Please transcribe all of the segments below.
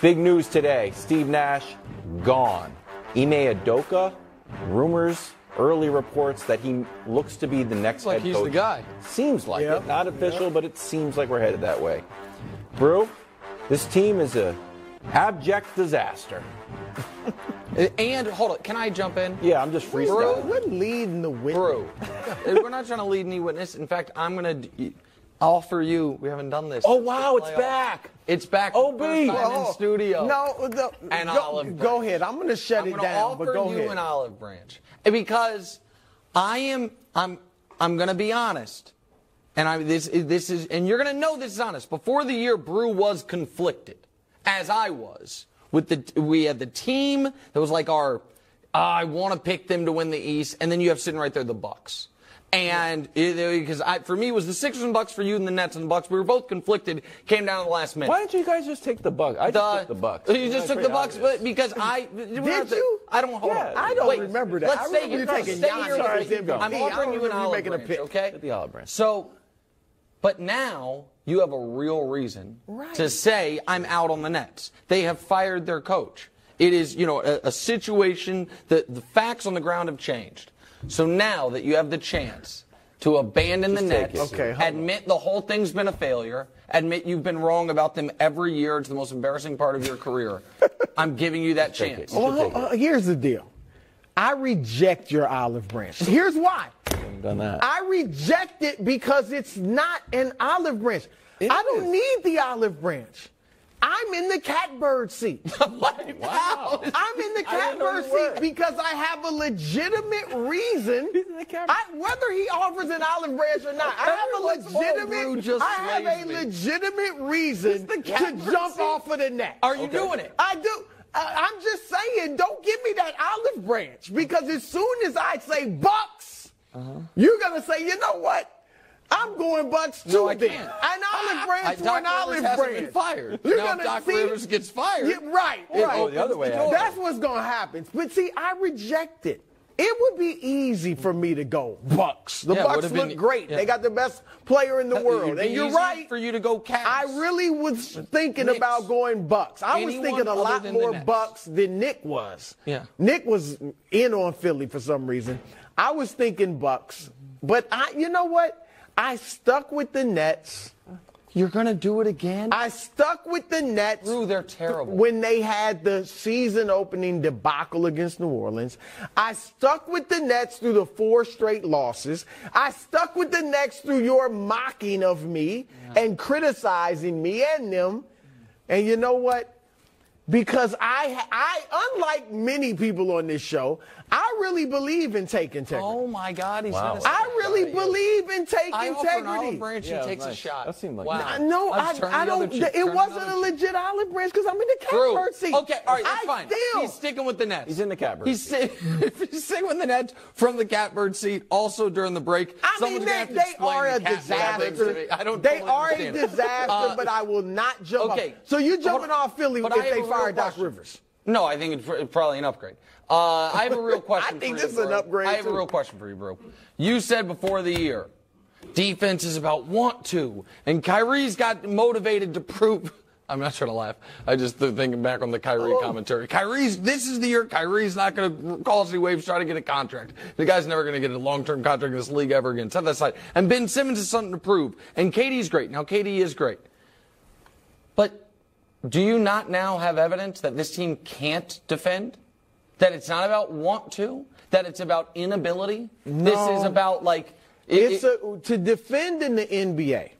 Big news today Steve Nash gone. Ime Udoka, rumors, early reports that he looks to be the next like head he's coach. the guy. Seems like Yep. it. Not official, but it seems like we're headed that way. Brew, this team is a abject disaster. And hold on, can I jump in? Yeah, I'm just freestyling. We're leading the witness. Bro, we're not trying to lead any witness. In fact, I'm going to offer you. We haven't done this. Oh, wow, it's back. It's back. OB. first time Oh, in studio. No, the, An go, olive go ahead. I'm going to shut I'm it gonna down, offer but go you ahead. an olive branch because I am. I'm. I'm going to be honest, and I this this is, and you're going to know this is honest. Before the year, Brew was conflicted, as I was with the. We had the team that was like our. Ah, I want to pick them to win the East, and then you have sitting right there the Bucks. And because I, for me, it was the Sixers and Bucks for you, and the Nets and the Bucks. We were both conflicted. Came down to the last minute. Why didn't you guys just take the Bucks? I just took the Bucks. You just took the Bucks, but because I did you? I don't hold Yeah, on. I don't Wait, remember that. Let's I stay remember you taking Giannis here as with me. I'm offering you an olive making a branch, pick. okay? The olive branch. So, but now you have a real reason Right. to say I'm out on the Nets. They have fired their coach. It is, you know, a, a situation that the facts on the ground have changed. So now that you have the chance to abandon the Just take Nets. Okay, hold on. admit the whole thing's been a failure, admit you've been wrong about them every year, it's the most embarrassing part of your career. I'm giving you that take chance. it. Well, uh, here's the deal. I reject your olive branch. Here's why. Done that. I reject it because it's not an olive branch. It I don't need the olive branch. I'm in the catbird seat. Wow. I'm in the I didn't know catbird seat because I have a legitimate reason. He's in the. I, whether he offers an olive branch or not, I have a Everyone's all Brew legitimate. just I have a me. legitimate reason to jump seat. off of the net. Are you doing it? I do. I- I'm just saying, don't give me that olive branch because as soon as I say Bucks, Uh-huh. you're gonna say, you know what? I'm going Bucks too. No, I then. can't. An ah, olive branch for an olive branch. been fired. You're now, gonna Doc see- Rivers gets fired. Yeah, right, right. opens the other way That's what's gonna happen. But see, I reject it. It would be easy for me to go Bucks. The Yeah, Bucks look been- great. yeah. They got the best player in the world, and you're right. for you to go Cavs. I really was thinking Knicks. about going Bucks. I was thinking a lot more Bucks than Nick was. Yeah. Nick was in on Philly for some reason. I was thinking Bucks, but I, you know what? I stuck with the Nets. You're gonna do it again? I stuck with the Nets. Drew, they're terrible. When they had the season opening debacle against New Orleans, I stuck with the Nets through the four straight losses. I stuck with the Nets through your mocking of me and criticizing me and them. And you know what? Because I, I, unlike many people on this show, I really believe in take integrity. oh my God, he's Wow. gonna I really believe in take I offer an olive integrity. branch, Yeah, he takes nice. a shot. That seemed like- wow. No, I, I don't. cheek. It wasn't a cheek. Legit olive branch because I'm in the catbird seat. Okay, all right, that's I fine. Still, He's sticking with the Nets. He's in the catbird He's, si- he's sticking with the Nets from the catbird seat. Also during the break, I someone's mean, gonna they, have to they explain are the a catbird to disaster. me. I don't. they totally are a disaster, Uh, but I will not jump okay. off. So you're jumping off Philly But if they a real fire Doc. Rivers. No, I think it's probably an upgrade. Uh, I have a real question. I think for you, this is an upgrade, I have a real question for you, bro. You said before the year, defense is about want to, and Kyrie's got motivated to prove. I'm not trying to laugh. I just th- thinking back on the Kyrie Oh. commentary. Kyrie's this is the year Kyrie's not going to call us any waves trying to get a contract. The guy's never going to get a long-term contract in this league ever again. Set that aside. And Ben Simmons has something to prove. And KD's great. Now KD is great. But do you not now have evidence that this team can't defend? That it's not about want to? That it's about inability? This is about like. it- It's it- a, to defend in the NBA.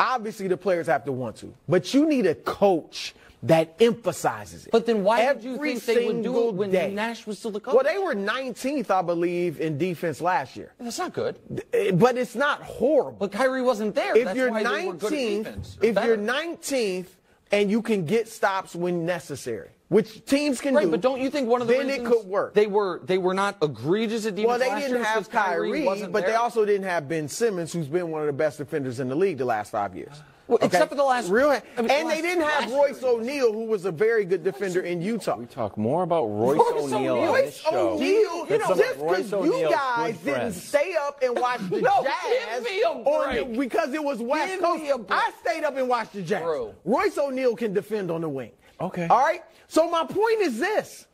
Obviously, the players have to want to, but you need a coach that emphasizes it. but then why did you think they would do it when day. Nash was still the coach? Well, they were 19th, I believe, in defense last year. That's not good. Eh, But it's not horrible. But Kyrie wasn't there. if That's you're why they good at 19th, defense. if better. you're 19th and you can get stops when necessary, which teams can Right, do, but don't you think one of the then reasons it could work? They were they were not egregious at defense. well, they didn't have Kyrie, Kyrie, but they also didn't have Ben Simmons, who's been one of the best defenders in the league the last five years. Well, except for the last- real, I mean, the and last- they didn't have Royce year. O'Neal, who was a very good defender in Utah. We talk more about Royce, Royce O'Neal on O'Neal. this show. O'Neal, you know, just because you guys didn't stay up and watch the No, Jazz give me a on the- break. because it was West Give Coast. me a break. I stayed up and watched the Jazz. Bro. Royce O'Neal can defend on the wing. Okay. All right. So my point is this.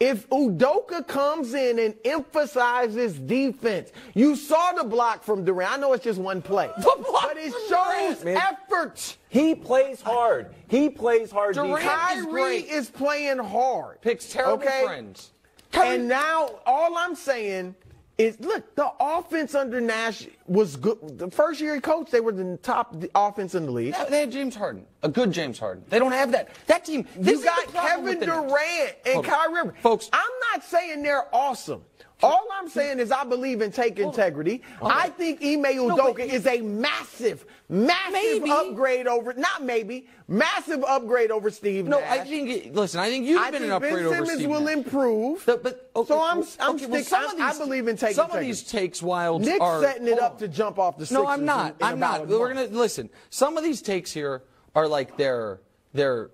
If Udoka comes in and emphasizes defense, you saw the block from Durant. I know it's just one play, block but it from shows Durant. effort. He plays hard. He plays hard Durant defense. is Kyrie great. is playing hard. Picks terrible okay? friends. And now all I'm saying is, look, the offense under Nash was good. The first year he coached, they were the top offense in the league. They had James Harden, a good James Harden. They don't have that. That team. This You got Kevin. Durant and Hold. Kyrie Irving. Folks. I'm not saying they're awesome. All I'm saying is I believe in take integrity. I think Ime Udoka but- is a massive, massive Maybe. upgrade over, not maybe, massive upgrade over Steve No, Nash. I think. it- Listen, I think you've I been think an upgrade Ben over Simmons Steve will Nash. improve. The- but, okay, so I'm, I'm okay, well, some I'm- of I these- believe in take Some integrity. of these takes, Wild, Nick's are setting it up on. to jump off the No, I'm not. in- in I'm not. We're gonna listen. Some of these takes here are like they're they're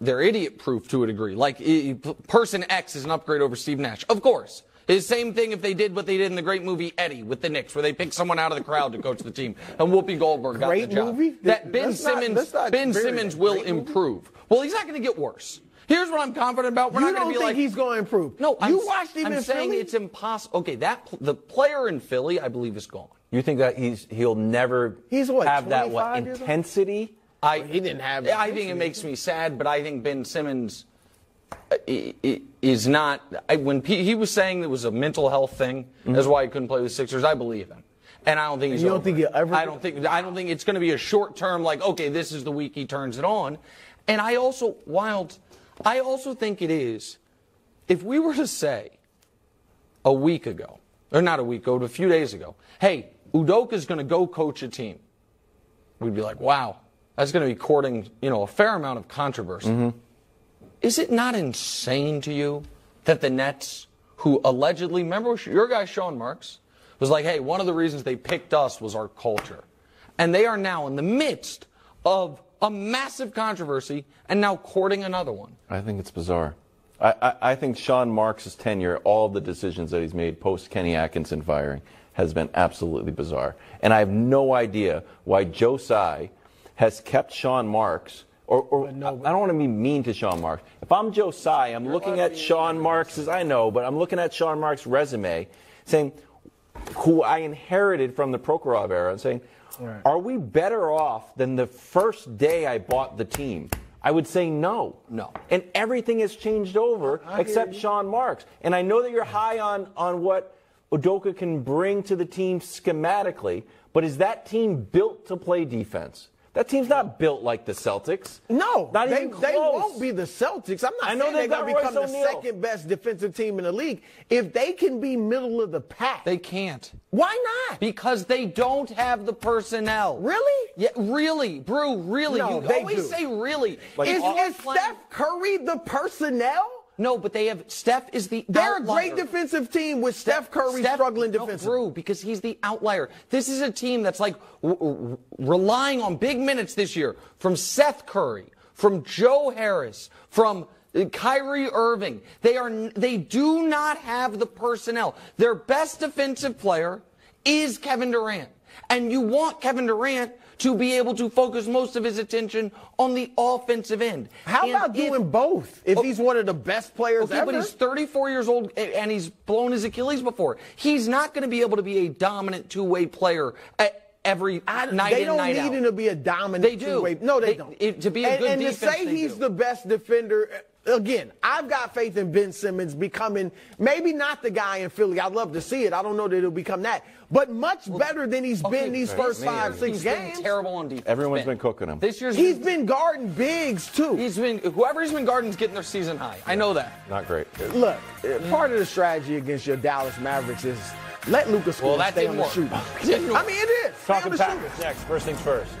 they're idiot proof to a degree. Like person X is an upgrade over Steve Nash. Of course. It's the same thing if they did what they did in the great movie Eddie with the Knicks, where they picked someone out of the crowd to coach the team, and Whoopi Goldberg got Great the job. movie? That Ben not- Simmons, not Ben Simmons will movie? improve. Well, he's not going to get worse. Here's what I'm confident about. We're you not going to be think like he's going to improve? no. I'm, you s- watched him I'm in saying Philly? it's impossible. Okay, that the player in Philly, I believe, is gone. You think that he's he'll never He's what, have that what 25 years old? intensity? I, he didn't have I think it makes me sad, but I think Ben Simmons uh, i- i- is not. I, when P, he was saying it was a mental health thing, that's why he couldn't play with Sixers. I believe him, and I don't think he's. you don't over think he'll ever- I don't think. I don't think it's going to be a short term. Like, okay, this is the week he turns it on, and I also wild. I also think it is. If we were to say a week ago, or not a week ago, but a few days ago, hey, Udoka's going to go coach a team we'd be like, wow, that's going to be courting, you know, a fair amount of controversy. Mm-hmm. Is it not insane to you that the Nets, who allegedly, remember your guy Sean Marks, was like, hey, one of the reasons they picked us was our culture. And they are now in the midst of a massive controversy and now courting another one. I think it's bizarre. I, I, I think Sean Marks' tenure, all the decisions that he's made post Kenny Atkinson firing, has been absolutely bizarre. And I have no idea why Joe Tsai has kept Sean Marks. Or, or I don't want to be mean to Sean Marks. If I'm Joe Tsai, I'm looking at Sean Marks' as I know, but I'm looking at Sean Marks' resume, saying, who I inherited from the Prokhorov era, and saying, are we better off than the first day I bought the team? I would say no. No. And everything has changed over except Sean Marks. And I know that you're high on, on what Udoka can bring to the team schematically, but is that team built to play defense? That team's not built like the Celtics. No, not they, even close. they won't be the Celtics. I'm not I know saying they're going to become Royce the second best defensive team in the league. If they can be middle of the pack, They can't. why not? Because they don't have the personnel. Really? Yeah, really, Brew, really. No, you they always do. say really. Like, is, is Steph Curry the personnel? No, but they have Steph is the They're outlier. a great defensive team with Steph Curry Steph- struggling no, defensively. Brew, because he's the outlier. This is a team that's like relying on big minutes this year from Seth Curry, from Joe Harris, from uh, Kyrie Irving. They are they do not have the personnel. Their best defensive player is Kevin Durant. And you want Kevin Durant to be able to focus most of his attention on the offensive end. How And about if- doing both? If Oh, he's one of the best players Okay, ever, but he's 34 years old and he's blown his Achilles before. He's not going to be able to be a dominant two-way player at every I- night they in, don't night need out. him to be a dominant They do. two-way. No, they, They- don't. it- to be a and, good and defense, to say they he's do. the best defender. Uh, again, I've got faith in Ben Simmons becoming maybe not the guy in Philly. I'd love to see it. I don't know that he'll become that, but much better than he's Okay, been these this first year, five, six he's games. Been terrible on defense. Everyone's been cooking him. This year's He's been guarding bigs too. he's been whoever he's been guarding's getting their season high. I know that. Not great. Look, uh, part of the strategy against your Dallas Mavericks is let Lucas score Well, that stay didn't on the work. shooting. Didn't I work. mean, it is. Stay on Talking the Packers next. First things first.